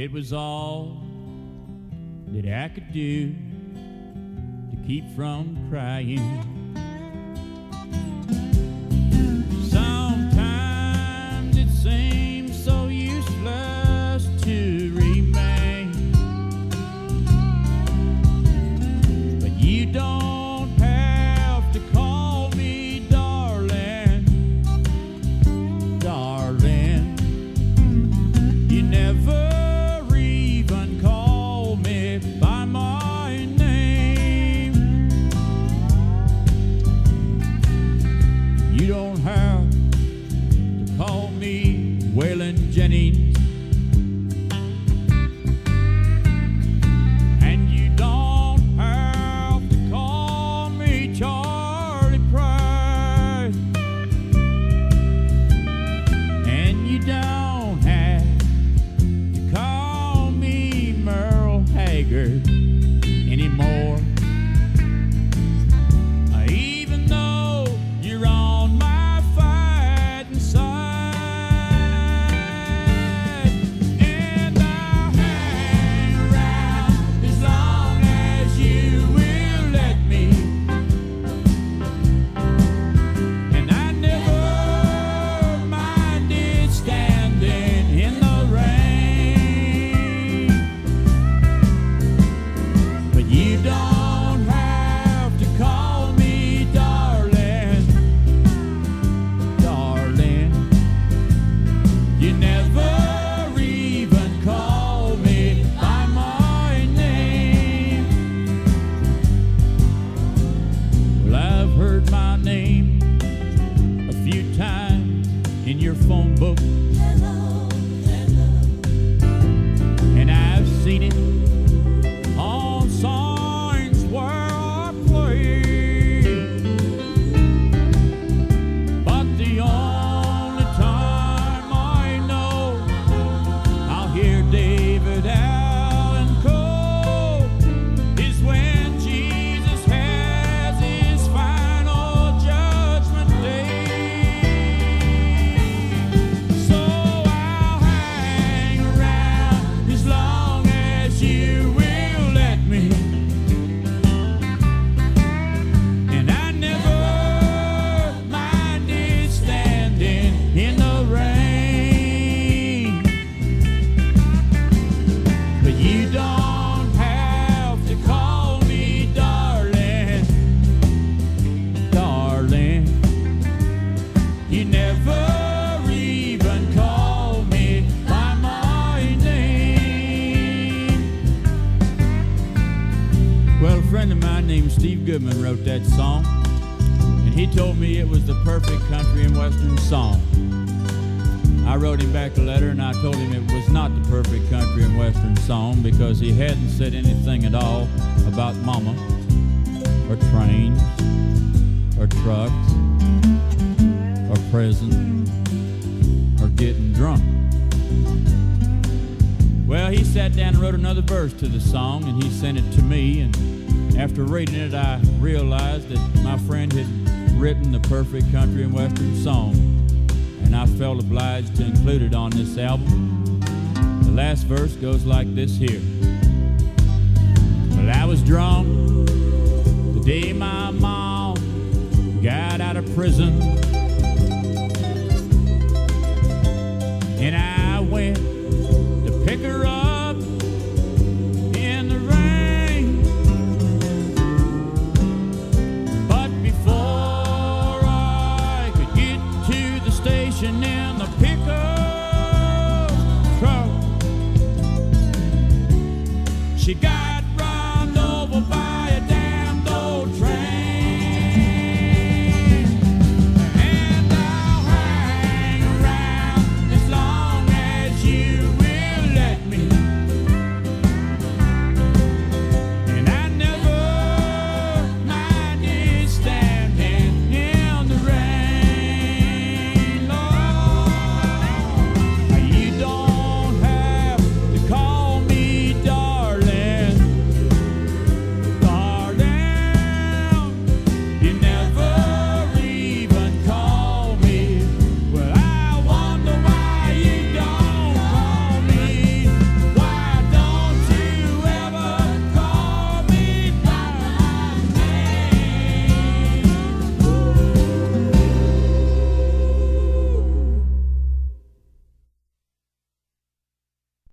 it was all that I could do to keep from crying. Goodman wrote that song, and he told me it was the perfect country and western song. I wrote him back a letter and I told him it was not the perfect country and western song because he hadn't said anything at all about mama or trains or trucks or prison or getting drunk. Well, he sat down and wrote another verse to the song and he sent it to me. And after reading it, I realized that my friend had written the perfect country and western song. And I felt obliged to include it on this album. The last verse goes like this here. Well, I was drunk the day my mom got out of prison. She got